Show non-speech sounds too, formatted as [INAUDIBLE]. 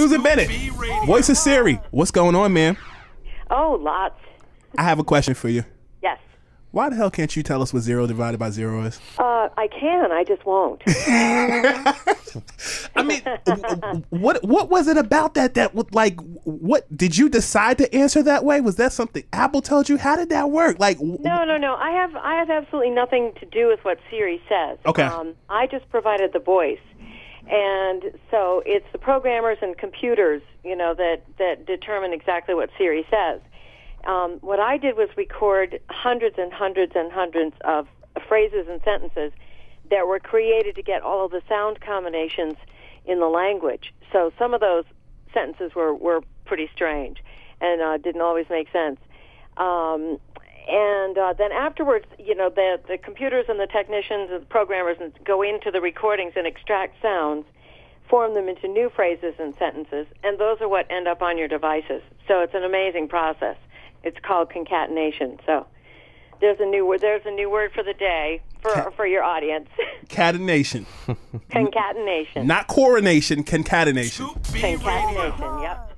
Susan Bennett, voice of Siri. What's going on, man? Oh, lots. I have a question for you. Yes. Why the hell can't you tell us what zero divided by zero is? Uh, I can. I just won't. [LAUGHS] I mean, what what was it about that that like what did you decide to answer that way? Was that something Apple told you? How did that work? Like no, no, no. I have I have absolutely nothing to do with what Siri says. Okay. Um, I just provided the voice, and so it's the programmers and computers, you know, that that determine exactly what Siri says. Um, what I did was record hundreds and hundreds and hundreds of phrases and sentences that were created to get all of the sound combinations in the language. So some of those sentences were, were pretty strange and uh, didn't always make sense. Um, and uh, then afterwards, you know, the, the computers and the technicians and the programmers go into the recordings and extract sounds, form them into new phrases and sentences, and those are what end up on your devices. So it's an amazing process. It's called concatenation. So there's a new word. There's a new word for the day for for your audience. [LAUGHS] catenation? concatenation. Not coronation, concatenation. Concatenation. Yep.